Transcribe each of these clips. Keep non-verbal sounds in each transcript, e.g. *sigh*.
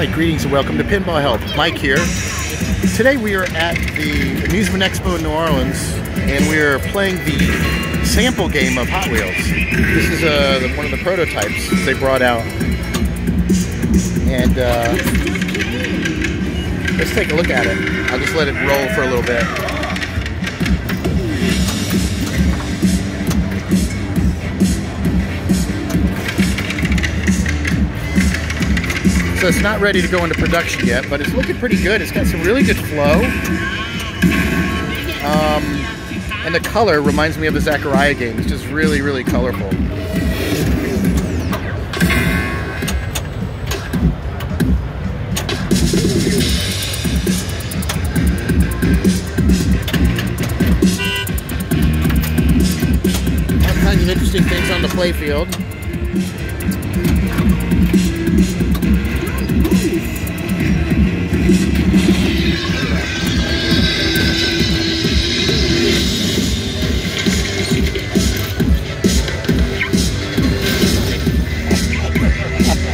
Hi, greetings and welcome to Pinball Help. Mike here. Today we are at the Amusement Expo in New Orleans and we are playing the sample game of Hot Wheels. This is uh, one of the prototypes they brought out. And uh, let's take a look at it. I'll just let it roll for a little bit. So it's not ready to go into production yet, but it's looking pretty good. It's got some really good flow. Um, and the color reminds me of the Zaccaria game. It's just really, really colorful. All kinds of interesting things on the playfield.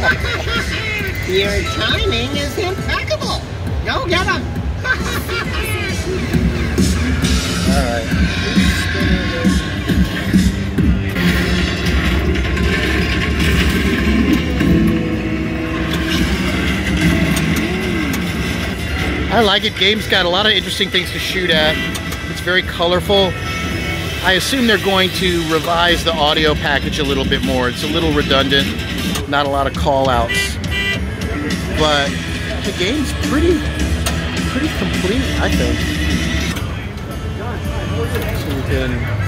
*laughs* Your timing is impeccable. Go get him. All right. I like it. Game's got a lot of interesting things to shoot at. It's very colorful. I assume they're going to revise the audio package a little bit more. It's a little redundant, not a lot of call outs. But the game's pretty pretty complete, I think. So we can